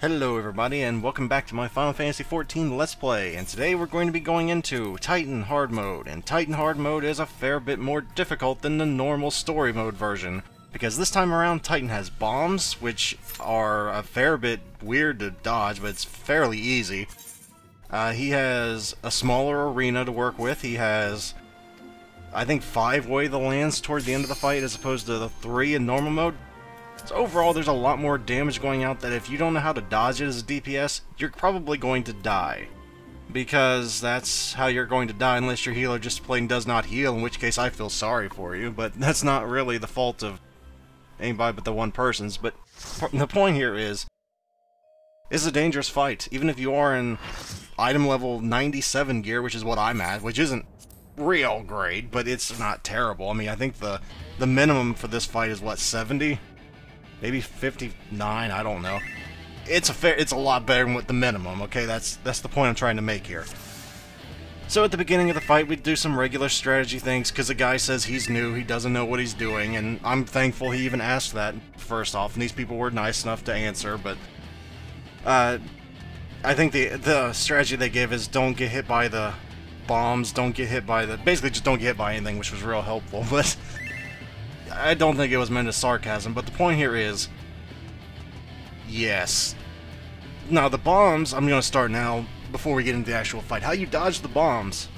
Hello everybody and welcome back to my Final Fantasy XIV Let's Play and today we're going to be going into Titan Hard Mode and Titan Hard Mode is a fair bit more difficult than the normal story mode version because this time around Titan has bombs which are a fair bit weird to dodge but it's fairly easy. Uh, he has a smaller arena to work with, he has I think five way the lands toward the end of the fight as opposed to the three in normal mode. So overall, there's a lot more damage going out that if you don't know how to dodge it as a DPS, you're probably going to die. Because that's how you're going to die unless your healer just plain does not heal, in which case I feel sorry for you, but that's not really the fault of anybody but the one person's. But the point here is, it's a dangerous fight, even if you are in item level 97 gear, which is what I'm at, which isn't real great, but it's not terrible. I mean, I think the the minimum for this fight is what 70 maybe 59, I don't know. It's a fair, it's a lot better than what the minimum, okay? That's that's the point I'm trying to make here. So at the beginning of the fight, we do some regular strategy things, because the guy says he's new, he doesn't know what he's doing, and I'm thankful he even asked that, first off, and these people were nice enough to answer, but... Uh, I think the, the strategy they give is don't get hit by the bombs, don't get hit by the... Basically, just don't get hit by anything, which was real helpful, but... I don't think it was meant as sarcasm, but the point here is... Yes. Now, the bombs, I'm going to start now, before we get into the actual fight. How you dodge the bombs.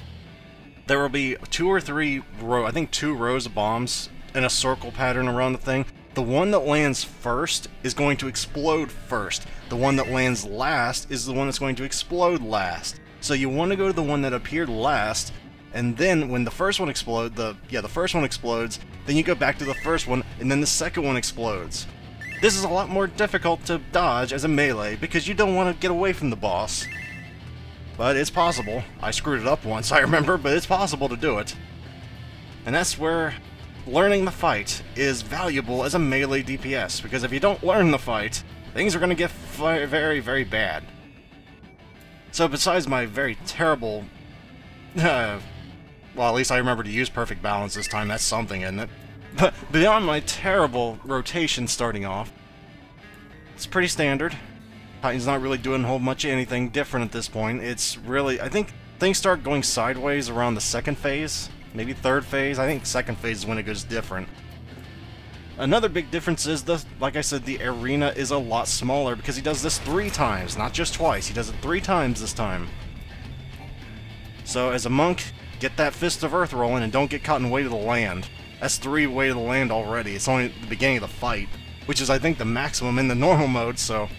There will be two or three row, I think two rows of bombs in a circle pattern around the thing. The one that lands first is going to explode first. The one that lands last is the one that's going to explode last. So you want to go to the one that appeared last, and then when the first one explodes, the yeah, the first one explodes, then you go back to the first one, and then the second one explodes. This is a lot more difficult to dodge as a melee, because you don't want to get away from the boss. But it's possible. I screwed it up once, I remember, but it's possible to do it. And that's where learning the fight is valuable as a melee DPS, because if you don't learn the fight, things are going to get very, very bad. So besides my very terrible uh, well, at least I remember to use perfect balance this time, that's something, isn't it? But beyond my terrible rotation starting off, it's pretty standard. Titan's not really doing whole much anything different at this point. It's really, I think things start going sideways around the second phase, maybe third phase. I think second phase is when it goes different. Another big difference is the, like I said, the arena is a lot smaller because he does this three times, not just twice. He does it three times this time. So as a monk, Get that Fist of Earth rolling and don't get caught in Weight of the Land. That's three Weight of the Land already. It's only the beginning of the fight, which is, I think, the maximum in the normal mode, so...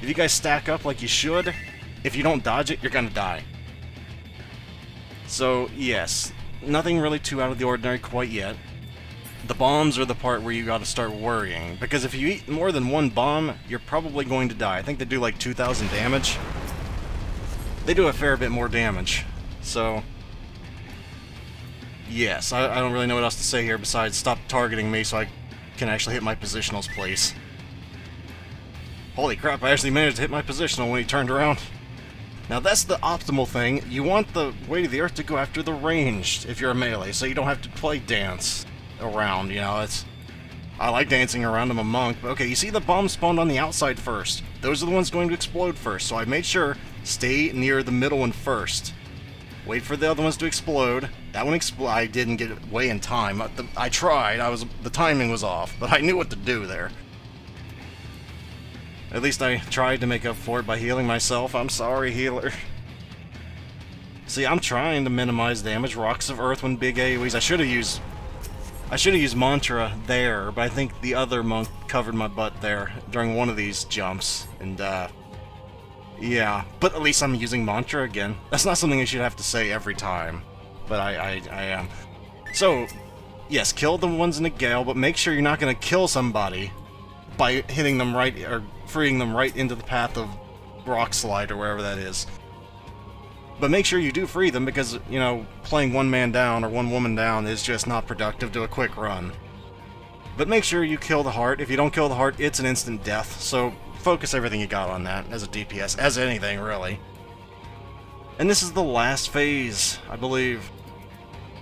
If you guys stack up like you should, if you don't dodge it, you're gonna die. So, yes, nothing really too out of the ordinary quite yet. The bombs are the part where you gotta start worrying, because if you eat more than one bomb, you're probably going to die. I think they do like 2,000 damage. They do a fair bit more damage, so Yes, I, I, don't really know what else to say here besides stop targeting me so I can actually hit my positionals, please. Holy crap, I actually managed to hit my positional when he turned around. Now that's the optimal thing. You want the Weight of the Earth to go after the ranged if you're a melee, so you don't have to play dance around, you know, it's... I like dancing around, I'm a monk, but okay, you see the bombs spawned on the outside first. Those are the ones going to explode first, so I made sure stay near the middle one first. Wait for the other ones to explode. That one expl I didn't get it way in time. I, the, I tried. I was the timing was off, but I knew what to do there. At least I tried to make up for it by healing myself. I'm sorry, healer. See, I'm trying to minimize damage. Rocks of Earth when big AoEs. I should have used... I should have used Mantra there, but I think the other monk covered my butt there during one of these jumps. And, uh... Yeah, but at least I'm using mantra again. That's not something I should have to say every time, but I, I, I am. So, yes, kill the ones in the gale, but make sure you're not going to kill somebody by hitting them right, or freeing them right into the path of rock slide or wherever that is. But make sure you do free them because, you know, playing one man down or one woman down is just not productive to a quick run. But make sure you kill the heart. If you don't kill the heart, it's an instant death, so focus everything you got on that as a DPS, as anything, really. And this is the last phase, I believe.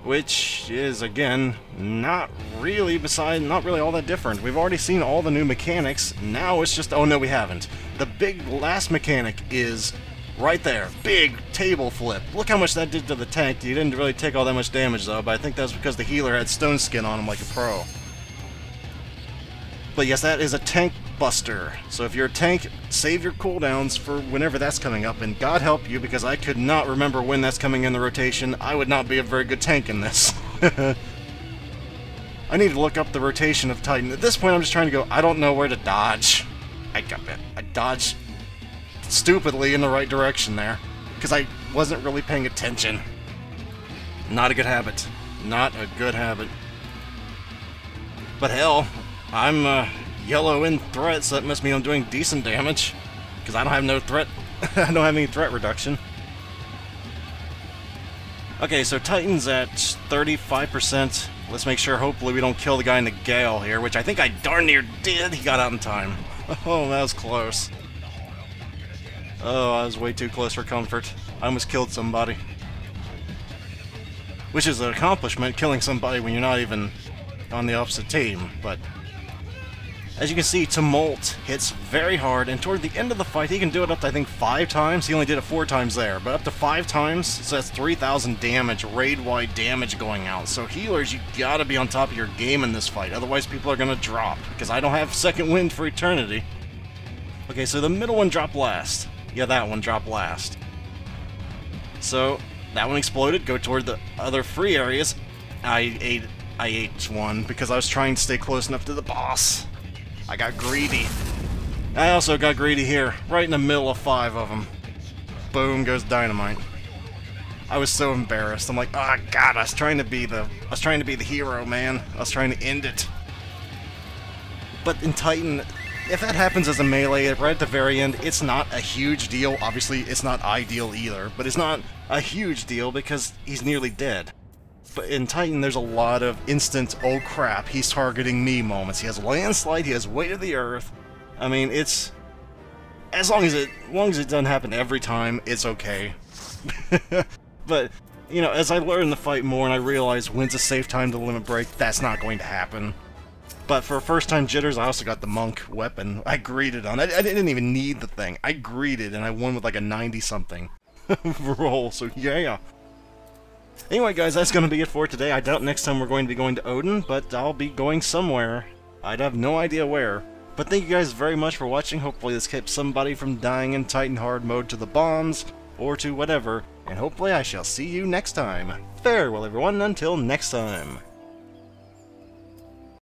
Which is, again, not really beside, not really all that different. We've already seen all the new mechanics, now it's just, oh no we haven't. the big last mechanic is right there. Big table flip. Look how much that did to the tank. He didn't really take all that much damage though, but I think that's because the healer had stone skin on him like a pro. But yes, that is a tank buster. So if you're a tank, save your cooldowns for whenever that's coming up, and God help you, because I could not remember when that's coming in the rotation. I would not be a very good tank in this. I need to look up the rotation of Titan. At this point, I'm just trying to go, I don't know where to dodge. I got it. I dodged stupidly in the right direction there, because I wasn't really paying attention. Not a good habit. Not a good habit. But hell, I'm uh, yellow in threat, so that must mean I'm doing decent damage. Because I don't have no threat. I don't have any threat reduction. Okay, so Titan's at 35%. Let's make sure, hopefully, we don't kill the guy in the Gale here, which I think I darn near did. He got out in time. Oh, that was close. Oh, I was way too close for comfort. I almost killed somebody. Which is an accomplishment, killing somebody when you're not even on the opposite team, but as you can see, Tumult hits very hard, and toward the end of the fight, he can do it up to, I think, five times. He only did it four times there, but up to five times, so that's 3,000 damage, raid-wide damage going out. So healers, you gotta be on top of your game in this fight, otherwise people are gonna drop, because I don't have second wind for eternity. Okay, so the middle one dropped last. Yeah, that one dropped last. So, that one exploded, go toward the other free areas. I ate, I ate one, because I was trying to stay close enough to the boss. I got greedy. I also got greedy here, right in the middle of five of them. Boom goes dynamite. I was so embarrassed. I'm like, oh god, I was trying to be the I was trying to be the hero, man. I was trying to end it. But in Titan, if that happens as a melee right at the very end, it's not a huge deal. Obviously, it's not ideal either, but it's not a huge deal because he's nearly dead. But in Titan, there's a lot of instant, oh crap, he's targeting me moments. He has landslide, he has weight of the earth. I mean, it's as long as it, as long as it doesn't happen every time, it's okay. but you know, as I learn the fight more and I realize when's a safe time to limit break, that's not going to happen. But for first-time jitters, I also got the monk weapon. I greeted on. I, I didn't even need the thing. I greeted and I won with like a 90-something roll. So yeah. Anyway, guys, that's going to be it for today. I doubt next time we're going to be going to Odin, but I'll be going somewhere. I'd have no idea where. But thank you guys very much for watching. Hopefully this kept somebody from dying in Titan Hard mode to the bombs, or to whatever, and hopefully I shall see you next time. Farewell, everyone, until next time.